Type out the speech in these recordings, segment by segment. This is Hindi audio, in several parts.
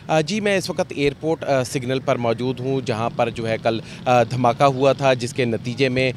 जी, मैं इस वक्त एयरपोर्ट सिग्नल पर मौजूद हूँ, जहाँ पर जो है कल धमाका हुआ था, जिसके नतीजे में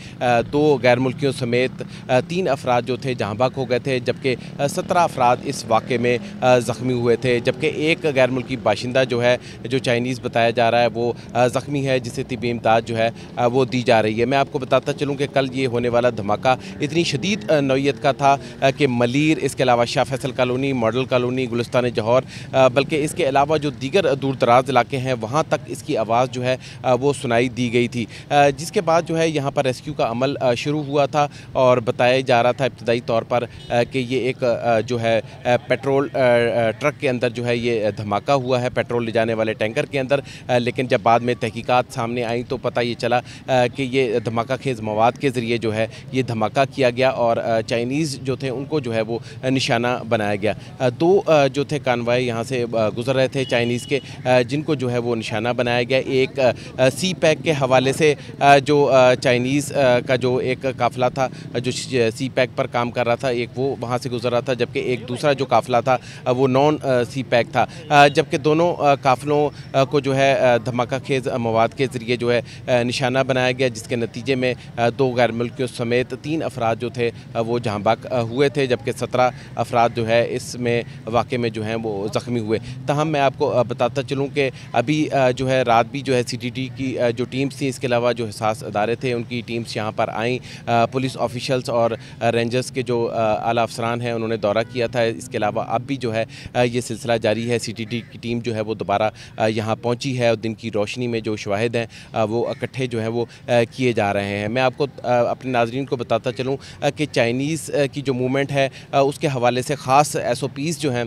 दो गैर मुल्कियों समेत तीन अफराद जो थे जहाँ बाक हो गए थे, जबकि सत्रह अफराद इस वाक़े में ज़ख्मी हुए थे, जबकि एक गैर मुल्की बाशिंदा जो है, जो चाइनीज़ बताया जा रहा है, वो ज़ख्मी है, जिसे तबी इमदाद जो है वो दी जा रही है। मैं आपको बताता चलूँ कि कल ये होने वाला धमाका इतनी शदीद नौीयत का था कि मलिर, इसके अलावा Shah Faisal colony, model colony Gulistan Jauhar बल्कि इसके अलावा जो दीगर दूर दराज इलाके हैं, वहाँ तक इसकी आवाज़ जो है वो सुनाई दी गई थी। जिसके बाद जो है यहाँ पर रेस्क्यू का अमल शुरू हुआ था और बताया जा रहा था इब्तदाई तौर पर कि ये एक जो है पेट्रोल ट्रक के अंदर जो है ये धमाका हुआ है, पेट्रोल ले जाने वाले टैंकर के अंदर। लेकिन जब बाद में तहकीकात सामने आई तो पता ये चला कि ये धमाका खेज़ मवाद के ज़रिए जो है ये धमाका किया गया और चाइनीज़ जो थे उनको जो है वो निशाना बनाया गया। दो जो थे कानवाई यहाँ से गुजर रहे थे चाइनीज़ के जिनको जो है वो निशाना बनाया गया। एक सी पैक के हवाले से जो चाइनीज़ का जो एक काफ़िला था, जो सी पैक पर काम कर रहा था, एक वो वहाँ से गुजर रहा था, जबकि एक दूसरा जो काफ़िला था वो नॉन सी पैक था। जबकि दोनों काफ़िलों को जो है धमाका खेज़ मवाद के ज़रिए जो है निशाना बनाया गया, जिसके नतीजे में दो गैर मुल्कियों समेत तीन अफराद जो थे वो जहाँ बाक हुए थे, जबकि सत्रह अफराद जो है, इसमें वाक़े में जो हैं, वो ज़ख्मी हुए। तहम मैं आपको बताता चलूँ कि अभी जो है रात भी जो है सी की जो टीम्स थी, इसके अलावा जो हिसास अदारे थे, उनकी टीम्स यहाँ पर आई। पुलिस ऑफिशल्स और रेंजर्स के जो आला अफसरान हैं, उन्होंने दौरा किया था। इसके अलावा अब भी जो है ये सिलसिला जारी है। सी की टीम जो है वो दोबारा यहाँ पहुँची है और दिन की रोशनी में जो शवाहद हैं वो इकट्ठे जो है वो किए जा रहे हैं। मैं आपको अपने नाजरन को बताता चलूँ कि चाइनीज़ की जो मूवमेंट है उसके हवाले से ख़ास एस जो हैं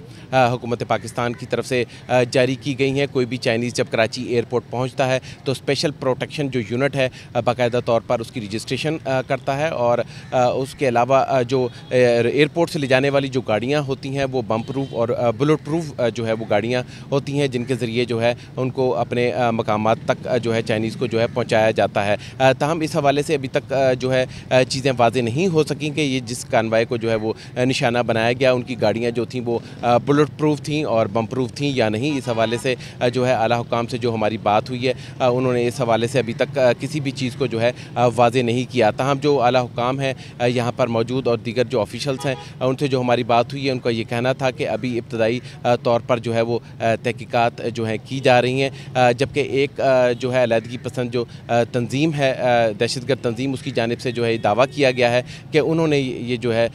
हुकूमत पाकिस्तान की तरफ़ से जारी जारी की गई हैं। कोई भी चाइनीज़ जब कराची एयरपोर्ट पहुँचता है तो स्पेशल प्रोटेक्शन जो यूनिट है बाकायदा तौर पर उसकी रजिस्ट्रेशन करता है और उसके अलावा जो एयरपोर्ट से ले जाने वाली जो गाड़ियाँ होती हैं, वो बम प्रूफ और बुलेट प्रूफ जो है वो गाड़ियाँ होती हैं, जिनके ज़रिए जो है उनको अपने मकाम तक जो है चाइनीज़ को जो है पहुँचाया जाता है। तहम इस हवाले से अभी तक जो है चीज़ें वाजे नहीं हो सकें कि ये जिस कानवाई को जो है वो निशाना बनाया गया, उनकी गाड़ियाँ जो थी वो बुलेट प्रूफ थी और बम प्रूफ थी या नहीं इस हवाले से जो है अला हुकाम से जो हमारी बात हुई है उन्होंने इस हवाले से अभी तक किसी भी चीज़ को जो है वाज नहीं किया। तहम जो अला हुकाम है यहाँ पर मौजूद और दीगर जो ऑफिशल्स हैं उनसे जो हमारी बात हुई है, उनका ये कहना था कि अभी इब्तदाई तौर पर जो है वो तहकीक़ात जो है की जा रही हैं। जबकि एक जो है अलीदगी पसंद जो तंजीम है दहशत गर्द तंजीम, उसकी जानब से जो है दावा किया गया है कि उन्होंने ये जो है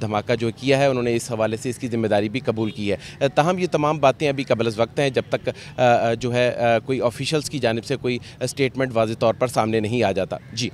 धमाका जो किया है, उन्होंने इस हवाले से इसकी ज़िम्मेदारी भी कबूल की है। तहम ये तमाम बातें अभी कबल वक्त हैं जब तक जो है कोई ऑफिशल्स की जानब से कोई स्टेटमेंट वाज तौर पर सामने नहीं आ जाता। जी।